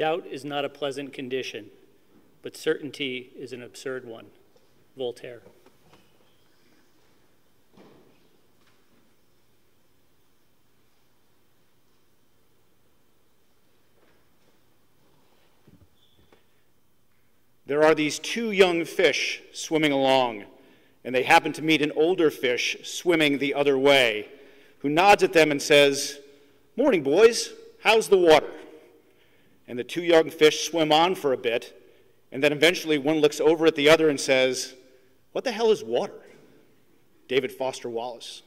Doubt is not a pleasant condition, but certainty is an absurd one. Voltaire. There are these two young fish swimming along, and they happen to meet an older fish swimming the other way, who nods at them and says, Morning, boys, how's the water? And the two young fish swim on for a bit, and then eventually one looks over at the other and says, What the hell is water? David Foster Wallace.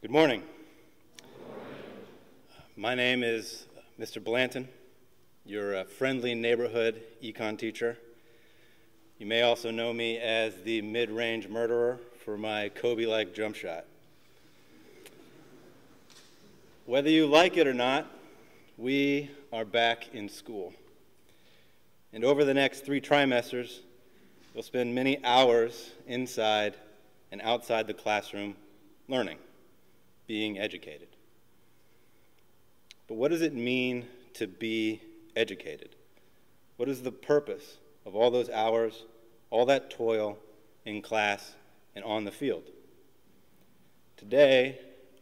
Good morning. My name is Mr. Blanton. You're a friendly neighborhood econ teacher. You may also know me as the mid range murderer for my Kobe like jump shot. Whether you like it or not, we are back in school. And over the next three trimesters, we'll spend many hours inside and outside the classroom learning, being educated. But what does it mean to be educated? What is the purpose of all those hours, all that toil in class and on the field? Today,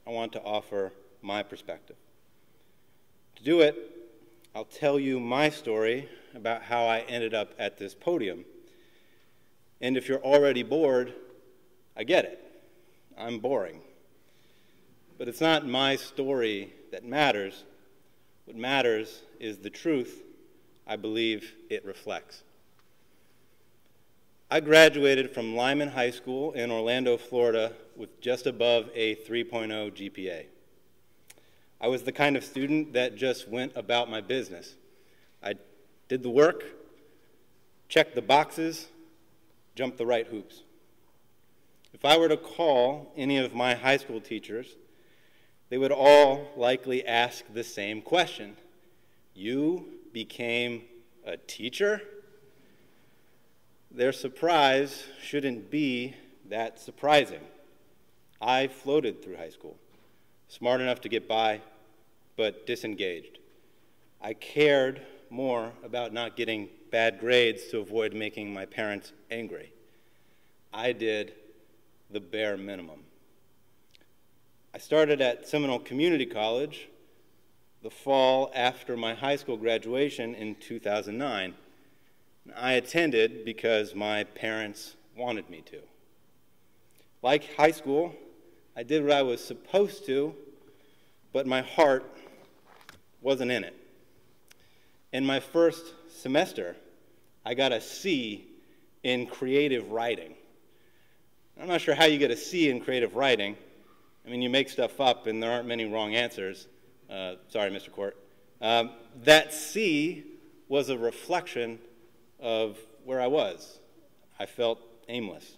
I want to offer my perspective. To do it, I'll tell you my story about how I ended up at this podium. And if you're already bored, I get it. I'm boring. But it's not my story that matters. What matters is the truth I believe it reflects. I graduated from Lyman High School in Orlando, Florida, with just above a 3.0 GPA. I was the kind of student that just went about my business. I did the work, checked the boxes, jumped the right hoops. If I were to call any of my high school teachers, they would all likely ask the same question You became a teacher? Their surprise shouldn't be that surprising. I floated through high school, smart enough to get by, but disengaged. I cared more about not getting bad grades to avoid making my parents angry. I did the bare minimum. I started at Seminole Community College the fall after my high school graduation in 2009. I attended because my parents wanted me to. Like high school, I did what I was supposed to, but my heart wasn't in it. In my first semester, I got a C in creative writing. I'm not sure how you get a C in creative writing. I mean, you make stuff up and there aren't many wrong answers. Uh, sorry, Mr. Court. Um, that C was a reflection of where I was. I felt aimless.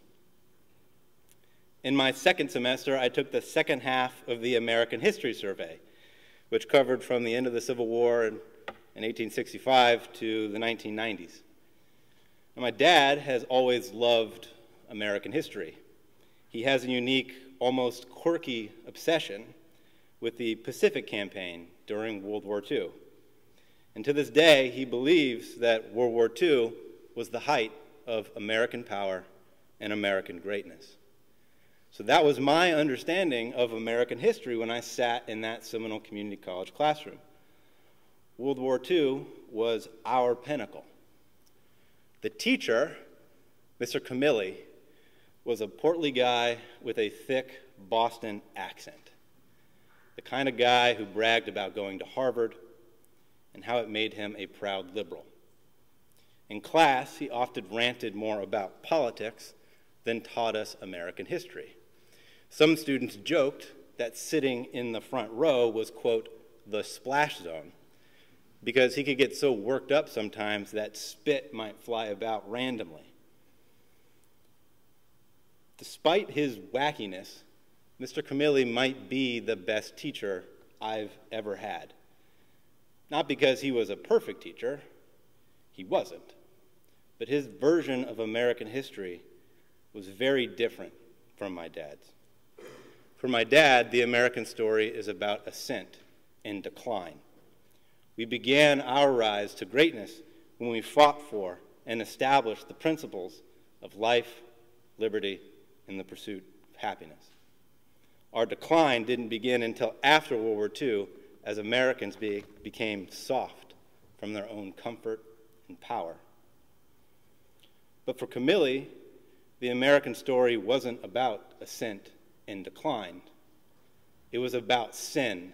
In my second semester, I took the second half of the American History Survey, which covered from the end of the Civil War in, in 1865 to the 1990s. And my dad has always loved American history. He has a unique, almost quirky obsession with the Pacific Campaign during World War II. And to this day, he believes that World War II was the height of American power and American greatness. So that was my understanding of American history when I sat in that Seminole Community College classroom. World War II was our pinnacle. The teacher, Mr. Camilli, was a portly guy with a thick Boston accent. The kind of guy who bragged about going to Harvard and how it made him a proud liberal. In class, he often ranted more about politics than taught us American history. Some students joked that sitting in the front row was, quote, the splash zone, because he could get so worked up sometimes that spit might fly about randomly. Despite his wackiness, Mr. Camilli might be the best teacher I've ever had. Not because he was a perfect teacher, he wasn't but his version of American history was very different from my dad's. For my dad, the American story is about ascent and decline. We began our rise to greatness when we fought for and established the principles of life, liberty, and the pursuit of happiness. Our decline didn't begin until after World War II as Americans be, became soft from their own comfort and power. But for Camilli, the American story wasn't about ascent and decline. It was about sin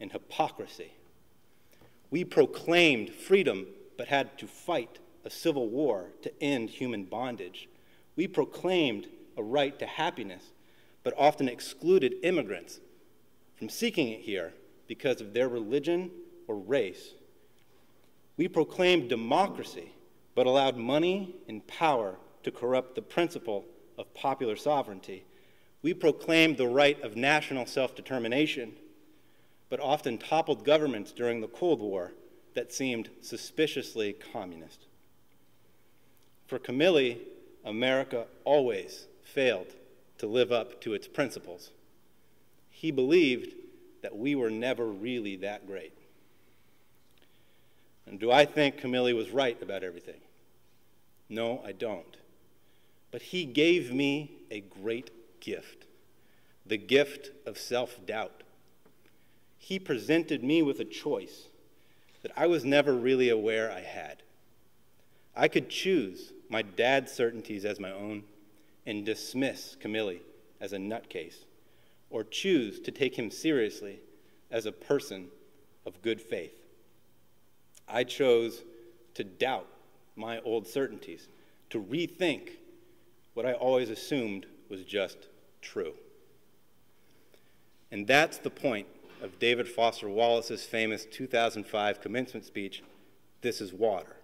and hypocrisy. We proclaimed freedom, but had to fight a civil war to end human bondage. We proclaimed a right to happiness, but often excluded immigrants from seeking it here because of their religion or race. We proclaimed democracy, but allowed money and power to corrupt the principle of popular sovereignty. We proclaimed the right of national self determination, but often toppled governments during the Cold War that seemed suspiciously communist. For Camilli, America always failed to live up to its principles. He believed that we were never really that great. And do I think Camilli was right about everything? No, I don't. But he gave me a great gift the gift of self doubt. He presented me with a choice that I was never really aware I had. I could choose my dad's certainties as my own and dismiss Camilli as a nutcase, or choose to take him seriously as a person of good faith. I chose to doubt my old certainties, to rethink what I always assumed was just true. And that's the point of David Foster Wallace's famous 2005 commencement speech, This is Water.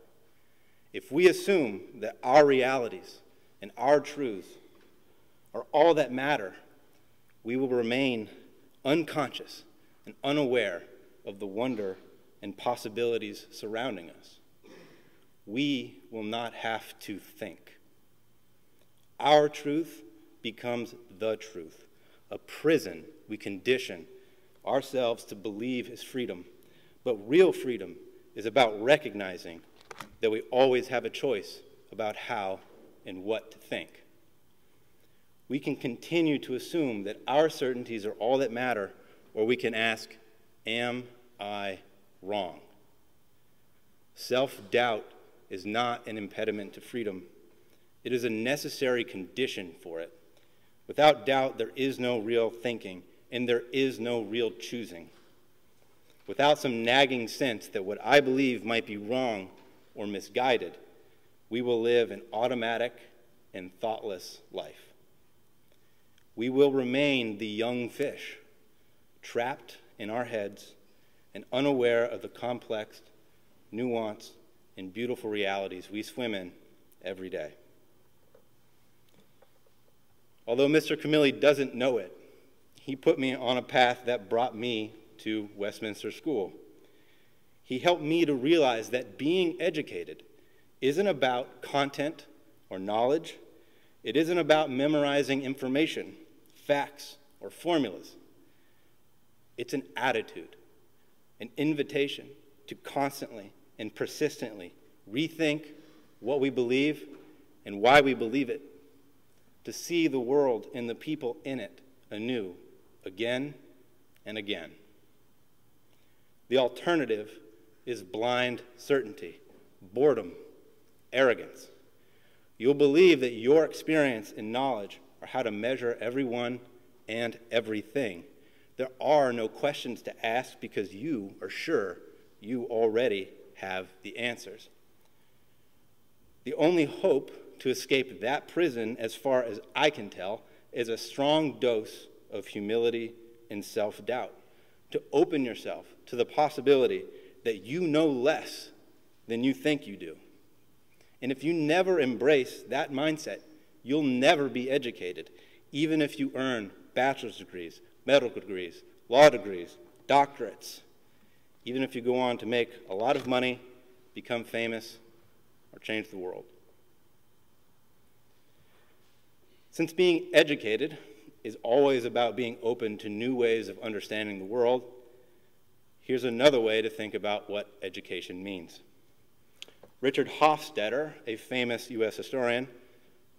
If we assume that our realities and our truths are all that matter, we will remain unconscious and unaware of the wonder and possibilities surrounding us. We will not have to think. Our truth becomes the truth, a prison we condition ourselves to believe is freedom. But real freedom is about recognizing that we always have a choice about how and what to think. We can continue to assume that our certainties are all that matter, or we can ask, Am I wrong? Self doubt is not an impediment to freedom, it is a necessary condition for it. Without doubt, there is no real thinking, and there is no real choosing. Without some nagging sense that what I believe might be wrong or misguided, we will live an automatic and thoughtless life. We will remain the young fish, trapped in our heads and unaware of the complex, nuanced, and beautiful realities we swim in every day. Although Mr. Camilli doesn't know it, he put me on a path that brought me to Westminster School. He helped me to realize that being educated isn't about content or knowledge. It isn't about memorizing information, facts, or formulas. It's an attitude, an invitation to constantly and persistently rethink what we believe and why we believe it, to see the world and the people in it anew, again and again. The alternative is blind certainty, boredom, arrogance. You'll believe that your experience and knowledge are how to measure everyone and everything. There are no questions to ask because you are sure you already have the answers. The only hope to escape that prison, as far as I can tell, is a strong dose of humility and self doubt. To open yourself to the possibility that you know less than you think you do. And if you never embrace that mindset, you'll never be educated, even if you earn bachelor's degrees, medical degrees, law degrees, doctorates, even if you go on to make a lot of money, become famous, or change the world. Since being educated is always about being open to new ways of understanding the world, here's another way to think about what education means. Richard Hofstadter, a famous U.S. historian,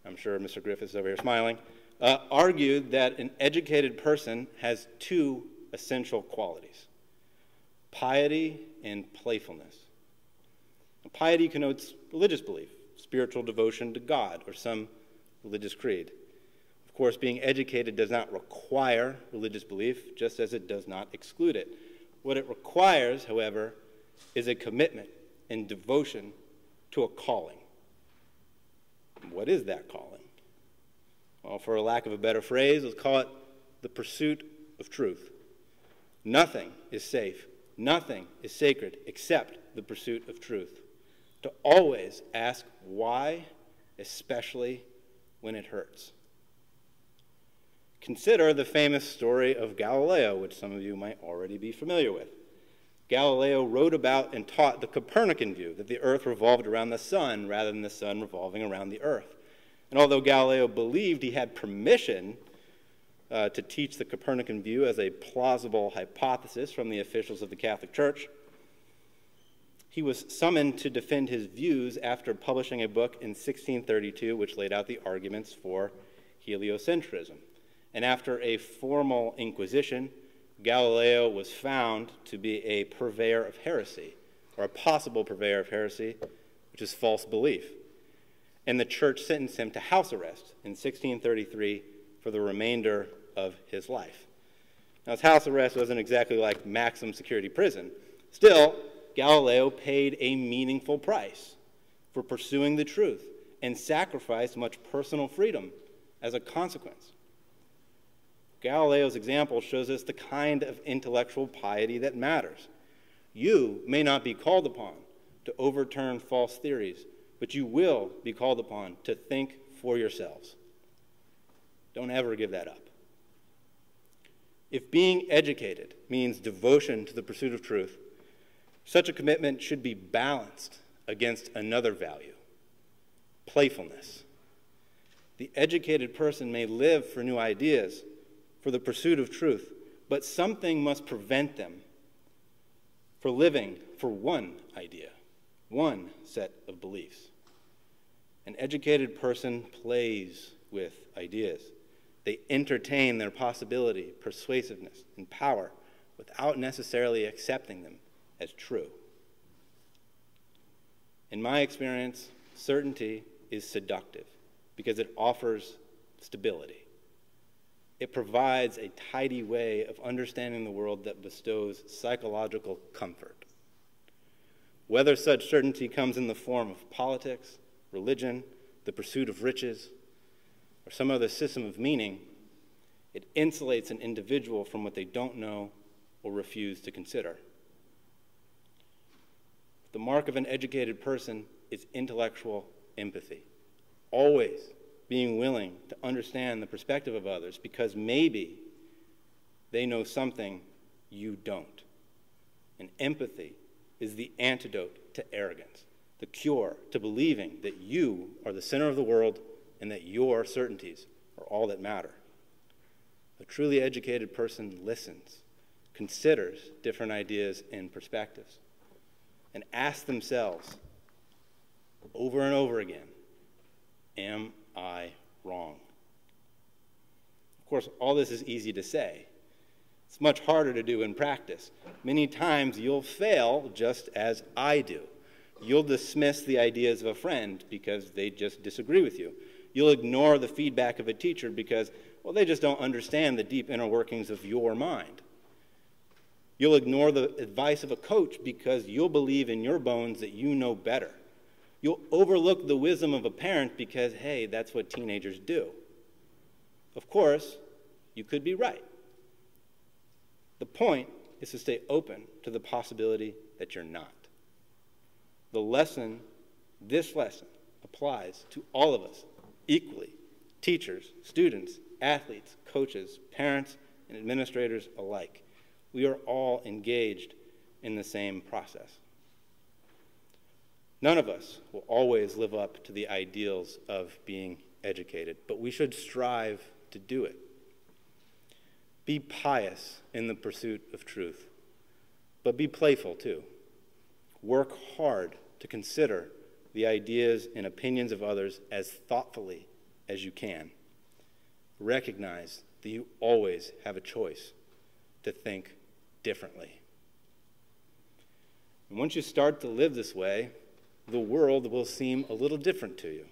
I'm sure Mr. Griffiths is over here smiling, uh, argued that an educated person has two essential qualities piety and playfulness. Piety connotes religious belief, spiritual devotion to God, or some religious creed. Of course, being educated does not require religious belief, just as it does not exclude it. What it requires, however, is a commitment and devotion to a calling. What is that calling? Well, for a lack of a better phrase, let's call it the pursuit of truth. Nothing is safe, nothing is sacred except the pursuit of truth. To always ask why, especially when it hurts. Consider the famous story of Galileo, which some of you might already be familiar with. Galileo wrote about and taught the Copernican view that the earth revolved around the sun rather than the sun revolving around the earth. And although Galileo believed he had permission uh, to teach the Copernican view as a plausible hypothesis from the officials of the Catholic Church, he was summoned to defend his views after publishing a book in 1632 which laid out the arguments for heliocentrism. And after a formal inquisition, Galileo was found to be a purveyor of heresy, or a possible purveyor of heresy, which is false belief. And the church sentenced him to house arrest in 1633 for the remainder of his life. Now, his house arrest wasn't exactly like maximum security prison. Still, Galileo paid a meaningful price for pursuing the truth and sacrificed much personal freedom as a consequence. Galileo's example shows us the kind of intellectual piety that matters. You may not be called upon to overturn false theories, but you will be called upon to think for yourselves. Don't ever give that up. If being educated means devotion to the pursuit of truth, such a commitment should be balanced against another value playfulness. The educated person may live for new ideas, for the pursuit of truth, but something must prevent them for living for one idea, one set of beliefs. An educated person plays with ideas. They entertain their possibility, persuasiveness, and power without necessarily accepting them as true. In my experience, certainty is seductive because it offers stability. It provides a tidy way of understanding the world that bestows psychological comfort. Whether such certainty comes in the form of politics, religion, the pursuit of riches, or some other system of meaning, it insulates an individual from what they don't know or refuse to consider. The mark of an educated person is intellectual empathy. Always being willing to understand the perspective of others because maybe they know something you don't. And empathy is the antidote to arrogance, the cure to believing that you are the center of the world and that your certainties are all that matter. A truly educated person listens, considers different ideas and perspectives and asks themselves over and over again Am I wrong? Of course, all this is easy to say. It's much harder to do in practice. Many times you'll fail just as I do. You'll dismiss the ideas of a friend because they just disagree with you. You'll ignore the feedback of a teacher because, well, they just don't understand the deep inner workings of your mind. You'll ignore the advice of a coach because you'll believe in your bones that you know better. You'll overlook the wisdom of a parent because, hey, that's what teenagers do. Of course, you could be right. The point is to stay open to the possibility that you're not. The lesson, this lesson, applies to all of us equally teachers, students, athletes, coaches, parents, and administrators alike. We are all engaged in the same process. None of us will always live up to the ideals of being educated, but we should strive to do it. Be pious in the pursuit of truth, but be playful too. Work hard to consider the ideas and opinions of others as thoughtfully as you can. Recognize that you always have a choice to think differently. And once you start to live this way, the world will seem a little different to you.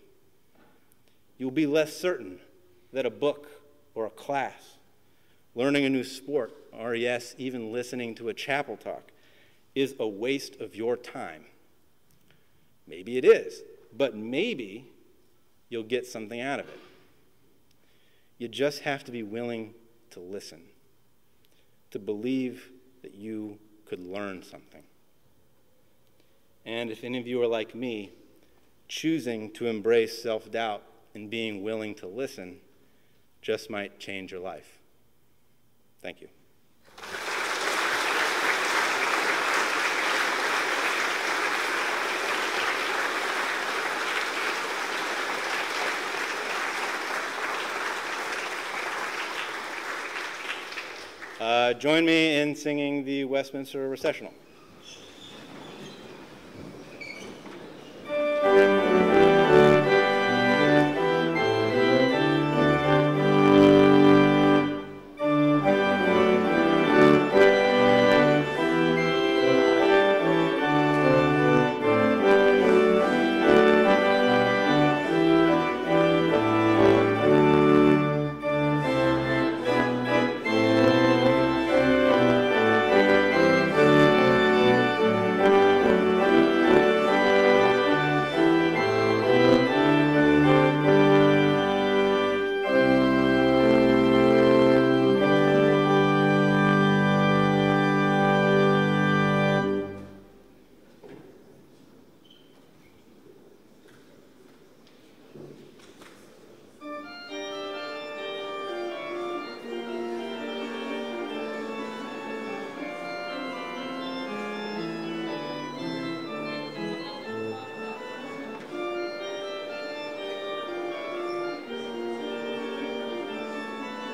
You'll be less certain that a book or a class, learning a new sport, or yes, even listening to a chapel talk, is a waste of your time. Maybe it is, but maybe you'll get something out of it. You just have to be willing to listen, to believe that you could learn something. And if any of you are like me, choosing to embrace self doubt and being willing to listen just might change your life. Thank you. Uh, join me in singing the Westminster Recessional.